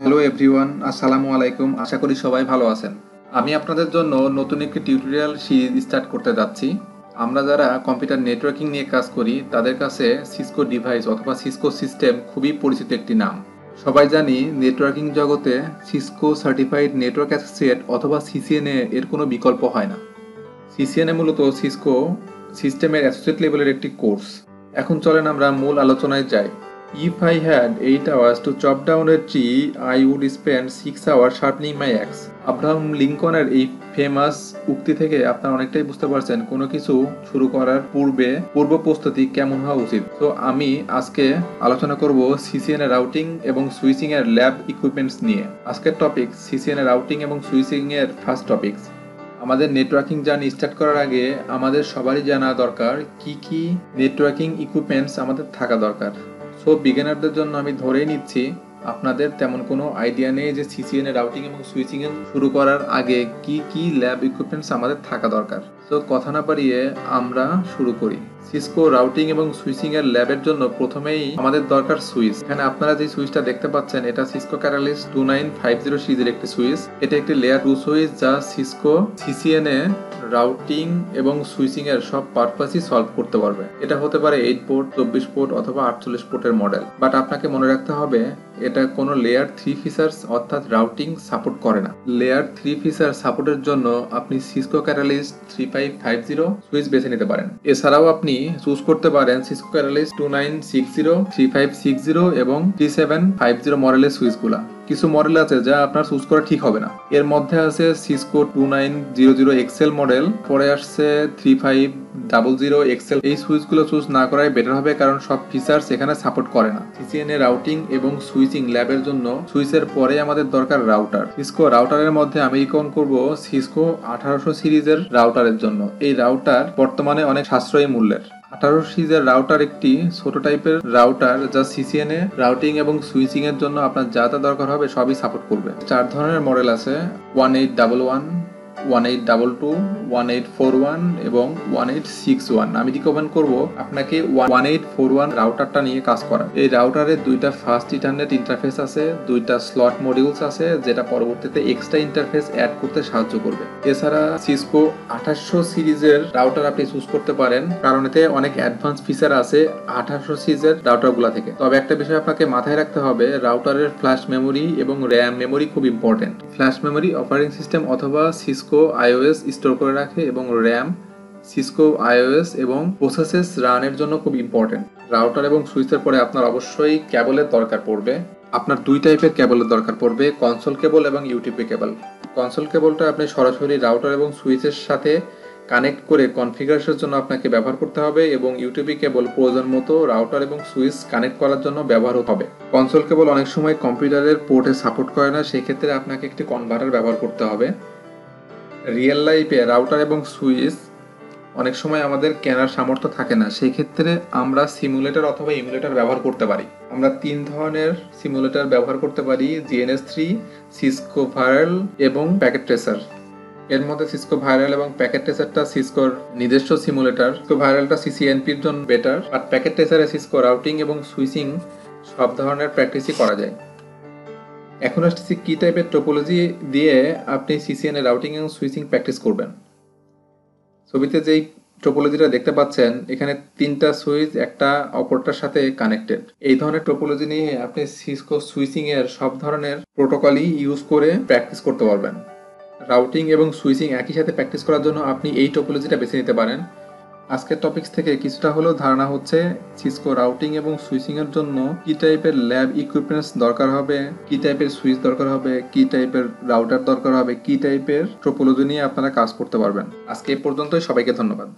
Hello everyone আসসালামু আলাইকুম আশা করি সবাই ভালো আছেন। আমি আপনাদের জন্য নতুন একটি টিউটোরিয়াল সিরিজ স্টার্ট করতে যাচ্ছি। আমরা যারা কম্পিউটার নেটওয়ার্কিং নিয়ে কাজ করি, তাদের কাছে সিসকো ডিভাইস অথবা সিসকো সিস্টেম খুবই পরিচিত একটি নাম। সবাই জানি নেটওয়ার্কিং জগতে সিসকো সার্টিফাইড নেটওয়ার্ক অ্যাসোসিয়েট অথবা সিসিএনএ এর কোনো বিকল্প হয় না। সিসিএনএ মূলত সিসকো সিস্টেমের অ্যাসোসিয়েট লেভেলের একটি কোর্স এখন চলেন আমরা মূল আলোচনায় যাই। If I had 8 hours to chop down a tree, I would spend 6 hours sharpening my axe. Abraham লিঙ্কনের এই ফেমাস উক্তি থেকে আপনারা অনেকটাই বুঝতে পারছেন কোনো কিছু শুরু করার পূর্বে পূর্ব প্রস্তুতি কেমন হওয়া উচিত। তো আমি আজকে আলোচনা করব সিসিএন এর রাউটিং এবং সুইচিং এর ল্যাব ইকুইপমেন্টস নিয়ে। আজকের টপিক সিসিএন এর রাউটিং এবং সুইচিং এর ফার্স্ট টপিকস আমাদের নেটওয়ার্কিং জার্নি স্টার্ট করার আগে আমাদের সবারই জানা দরকার কি কি নেটওয়ার্কিং ইকুইপমেন্টস আমাদের থাকা দরকার। সো বিগিনারদের জন্য আমি ধরেই নিচ্ছি। আপনাদের তেমন কোনো আইডিয়া নেই যে সিসিএন এর রাউটিং এবং সুইচিং শুরু করার আগে কি কি ল্যাব ইকুইপমেন্টস আমাদের থাকা দরকার? তো কথা না পারিয়ে আমরা শুরু করি। সিসকো রাউটিং এবং সুইচিং এর ল্যাবের জন্য প্রথমেই আমাদের দরকার সুইচ এখানে আপনারা যে সুইচটা দেখতে পাচ্ছেন, এটা Cisco Catalyst two nine five zero সিরিজের একটি সুইচ এটা একটি লেয়ার টু সুইচ যা সিসকো সিসিএন এ রাউটিং এবং সুইচিং এর সব পারপাসই সলভ করতে পারবে। এটা হতে পারে এইট পোর্ট চব্বিশ পোর্ট অথবা আটচল্লিশ পোর্টের মডেল বাট আপনাকে মনে রাখতে হবে এটা কোনো লেয়ার থ্রি ফিচার্স অর্থাৎ রাউটিং সাপোর্ট করে না। লেয়ার থ্রি ফিচার সাপোর্টের জন্য আপনি Cisco Catalyst three five five zero switch বেছে নিতে পারেন। এছাড়াও আপনি চুজ করতে পারেন Cisco Catalyst two nine six zero three five six zero এবং থ্রি সেভেন ফাইভ জিরো মডেলের সুইচগুলা কিছু মডেল আছে যা আপনার চুজ করা ঠিক হবে না। এর মধ্যে আছে Cisco two nine zero zero XL model পরে আসছে three five double zero XL এই সুইচগুলো চুজ না করাই বেটার হবে কারণ সব ফিচার্স এখানে সাপোর্ট করে না। সিসিএন এ রাউটিং এবং সুইচিং ল্যাবের জন্য সুইচের পরে আমাদের দরকার রাউটার সিসকো রাউটারের মধ্যে আমি রিকমেন্ড করব? সিসকো আঠারোশো সিরিজের রাউটারের জন্য। এই রাউটার বর্তমানে অনেক সাশ্রয়ী মূল্যের। আঠারো সিজের রাউটার একটি ছোট টাইপের রাউটার যা সিসিএন এ রাউটিং এবং সুইচিং এর জন্য আপনার যা যা দরকার হবে সবই সাপোর্ট করবে। চার ধরনের মডেল আছে one eight double one one eight রাউটারে আপনি চুজ করতে পারেন, কারণ এতে অনেক অ্যাডভান্স ফিচার আছে সিরিজের থেকে। তবে একটা বিষয় আপনাকে মাথায় রাখতে হবে রাউটারের ফ্ল্যাশ মেমোরি এবং র্যাম মেমোরি খুব important flash memory operating system অথবা সিসকো আইওএস স্টোর করে রাখে এবং র্যাম সিসকো আইওএস এবং প্রসেসেস রানের জন্য খুব ইম্পর্টেন্ট রাউটার এবং সুইচের পরে আপনার অবশ্যই ক্যাবলের দরকার পড়বে। আপনার দুই টাইপের ক্যাবলের দরকার পড়বে কনসোল কেবল এবং ইউটিপি কেবল কনসোল কেবলটা আপনি সরাসরি রাউটার এবং সুইচের সাথে কানেক্ট করে কনফিগারেশনের জন্য আপনাকে ব্যবহার করতে হবে এবং ইউটিপি কেবল প্রয়োজন মতো রাউটার এবং সুইচ কানেক্ট করার জন্য ব্যবহার হবে। কনসোল কেবল অনেক সময় কম্পিউটারের পোর্টে সাপোর্ট করে না, সেক্ষেত্রে আপনাকে একটি কনভার্টার ব্যবহার করতে হবে। রিয়েল লাইফে রাউটার এবং সুইচ অনেক সময় আমাদের কেনার সামর্থ্য থাকে না। সেই ক্ষেত্রে আমরা সিমুলেটর অথবা ইমুলেটর ব্যবহার করতে পারি। আমরা তিন ধরনের সিমুলেটর ব্যবহার করতে পারি জিএনএস থ্রি সিসকো ভাইরাল এবং প্যাকেট ট্রেসার এর মধ্যে সিসকো ভাইরাল এবং প্যাকেট ট্রেসারটা সিসকোর নিজস্ব সিমুলেটর সিসকো ভাইরালটা সিসিএনপির জন্য বেটার আর প্যাকেট ট্রেসারে সিসকো রাউটিং এবং সুইচিং সব ধরনের প্র্যাকটিসই করা যায়। এখন আসতেছি কি টাইপের টোপোলজি দিয়ে আপনি সিসিএন এর রাউটিং এবং সুইচিং প্র্যাকটিস করবেন। ছবিতে যেই টোপোলজিটা দেখতে পাচ্ছেন, এখানে তিনটা সুইচ একটা অপরটার সাথে কানেক্টেড এই ধরনের টোপোলজি নিয়ে আপনি সিসকো সুইচিং এর সব ধরনের প্রোটোকলই ইউজ করে প্র্যাকটিস করতে পারবেন। রাউটিং এবং সুইচিং একই সাথে প্র্যাকটিস করার জন্য আপনি এই টোপোলজিটা বেছে নিতে পারেন। আজকের টপিক্স থেকে কিছুটা হলেও ধারণা হচ্ছে সিসকো রাউটিং এবং সুইচিং এর জন্য কি টাইপের ল্যাব ইকুইপমেন্টস দরকার হবে, কি টাইপের সুইচ দরকার হবে, কি টাইপের রাউটার দরকার হবে, কি টাইপের টোপোলজি নিয়ে আপনারা কাজ করতে পারবেন। আজকে এই পর্যন্তই, সবাইকে ধন্যবাদ।